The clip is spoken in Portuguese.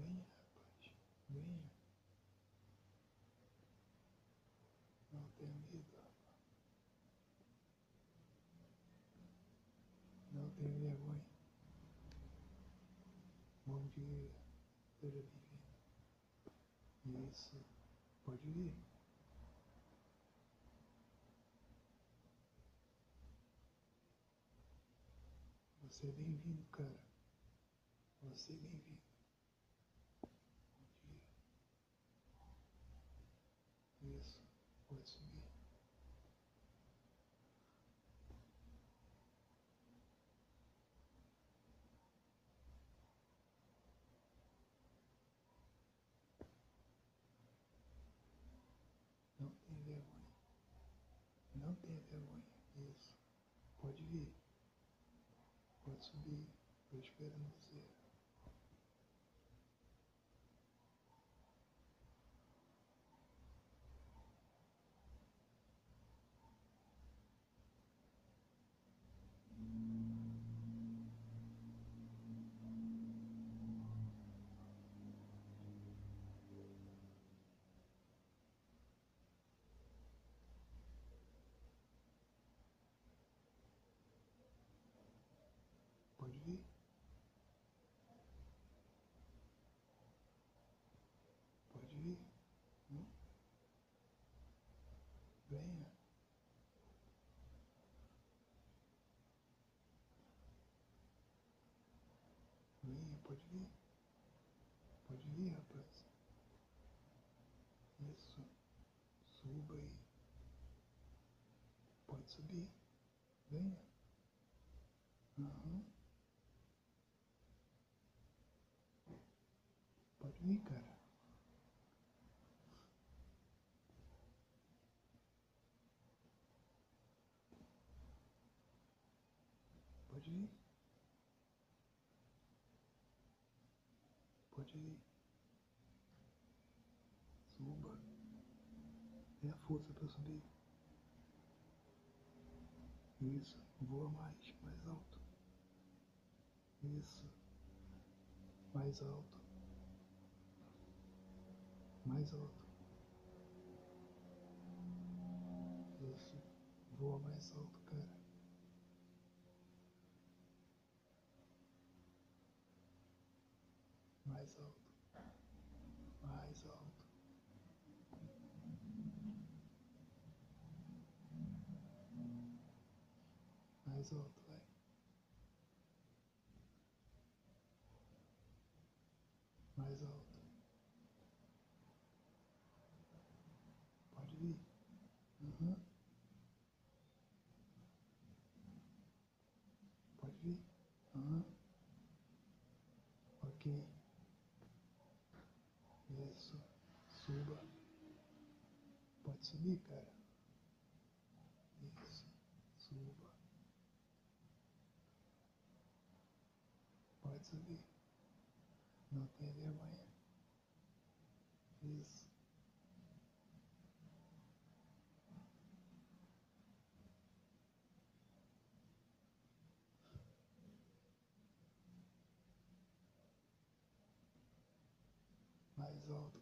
Venha, rapaz. Venha. Não tenha medo, rapaz. Não tenha vergonha. Bom dia. Seja bem-vindo. Isso. Pode vir. Você é bem-vindo, cara. Você é bem-vindo. Bom dia. Subir. Não tenha vergonha. Não tenha vergonha. Isso. Pode vir. Pode subir. Estou esperando você. Pode vir. Pode vir. Hum? Venha. Venha, pode vir. Pode vir, rapaz. Isso. Suba aí. Pode subir. Venha. Aham. Vir, cara. Pode vir. Pode ir. Suba. Dê a força para subir. Isso. Voa mais, mais alto. Isso. Mais alto. Mais alto. Isso. Voa mais alto, cara. Mais alto. Mais alto. Mais alto, vai. Mais alto. Pode vir. Uhum. Vir. Uhum. Ok. Isso. Suba. Pode subir, cara. Isso. Suba. Pode subir. Não tenha vergonha. Isso. Mais alto, cara.